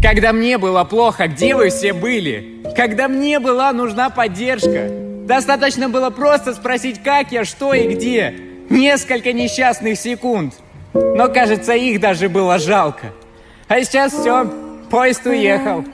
Когда мне было плохо, где вы все были? Когда мне была нужна поддержка? Достаточно было просто спросить, как я, что и где. Несколько несчастных секунд. Но, кажется, их даже было жалко. А сейчас все, поезд уехал.